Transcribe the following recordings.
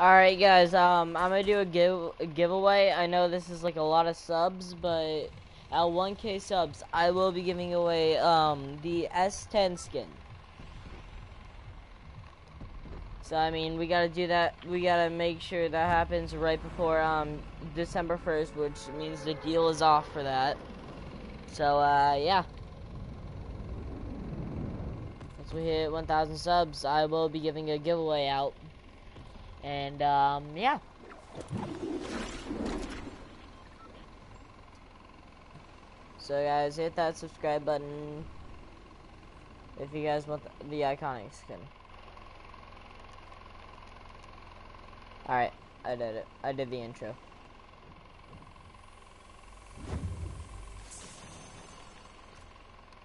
Alright guys, um, I'm gonna do a, give a giveaway. I know this is like a lot of subs, but at 1k subs, I will be giving away, um, the S10 skin. So, I mean, we gotta do that, we gotta make sure that happens right before, um, December 1st, which means the deal is off for that. So, uh, yeah. Once we hit 1,000 subs, I will be giving a giveaway out. And, um, yeah. So guys, hit that subscribe button if you guys want the, the iconic skin. Alright, I did it. I did the intro.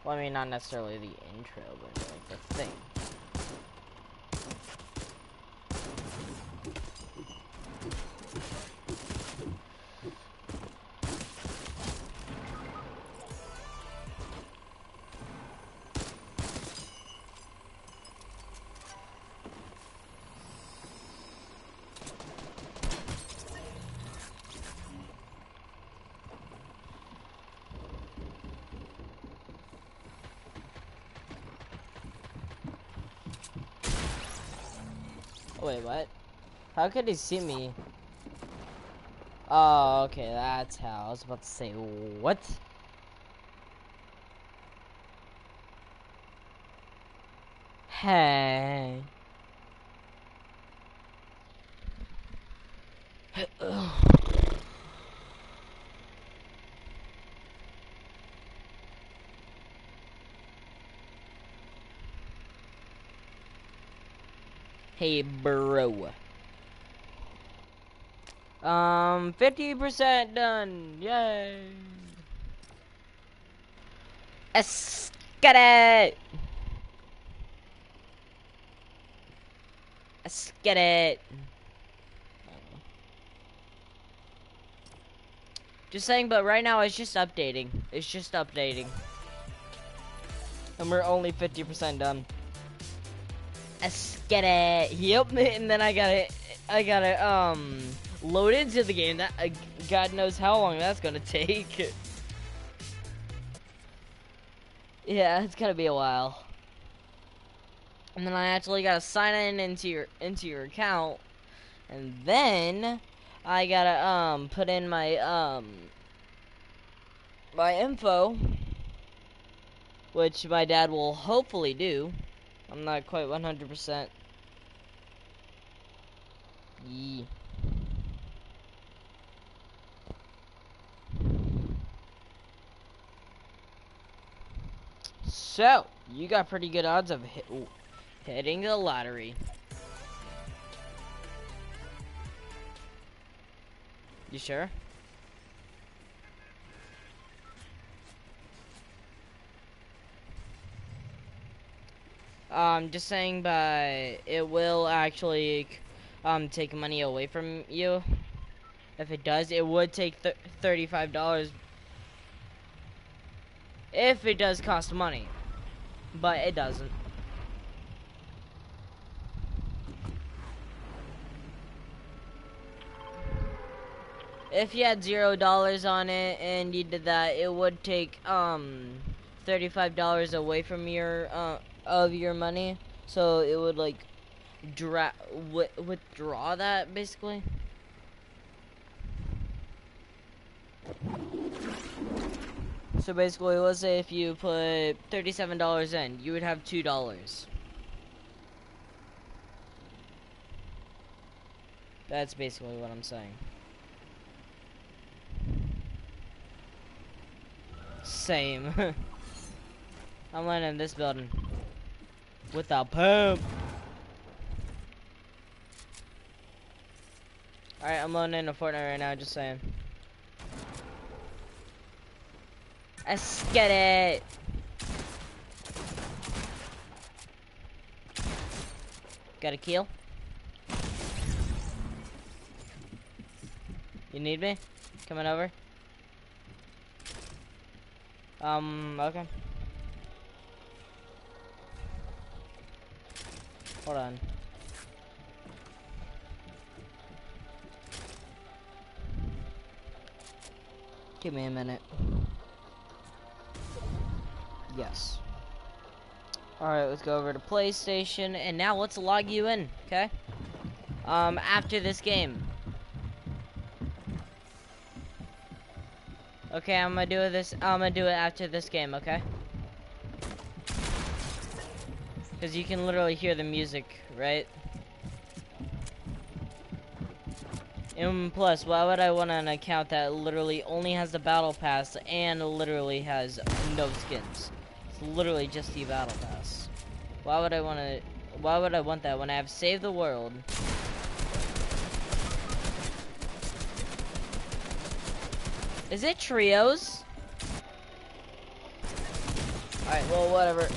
Well, I mean, not necessarily the intro, but like the thing. Wait, what? How could he see me? Oh, okay, that's how. I was about to say, what? Hey. Hey, bro. Um, 50% done. Yay. Let's get it. Let's get it. Just saying, but right now it's just updating. It's just updating. And we're only 50% done. Let's get it. Yep, and then I got it. I got it. Um, load into the game. That uh, God knows how long that's gonna take. yeah, it's gonna be a while. And then I actually gotta sign in into your into your account, and then I gotta um put in my um my info, which my dad will hopefully do. I'm not quite 100%. Yeah. So, you got pretty good odds of hit, ooh, hitting the lottery. You sure? Um, just saying, but it will actually um take money away from you. If it does, it would take th thirty-five dollars. If it does cost money, but it doesn't. If you had zero dollars on it and you did that, it would take um thirty-five dollars away from your uh of your money, so it would like dra withdraw that basically. So basically, let's say if you put thirty-seven dollars in, you would have two dollars. That's basically what I'm saying. Same. I'm landing in this building with a pump. Alright, I'm loading in a Fortnite right now, just saying. Let's get it. Got a kill? You need me? Coming over? Um, okay. Hold on. Give me a minute. Yes. Alright, let's go over to PlayStation, and now let's log you in, okay? Um, after this game. Okay, I'm gonna do this, I'm gonna do it after this game, okay? Because you can literally hear the music, right? And plus, why would I want an account that literally only has the battle pass and literally has no skins? It's literally just the battle pass. Why would I want to? Why would I want that when I have saved the world? Is it trios? Alright, well, whatever.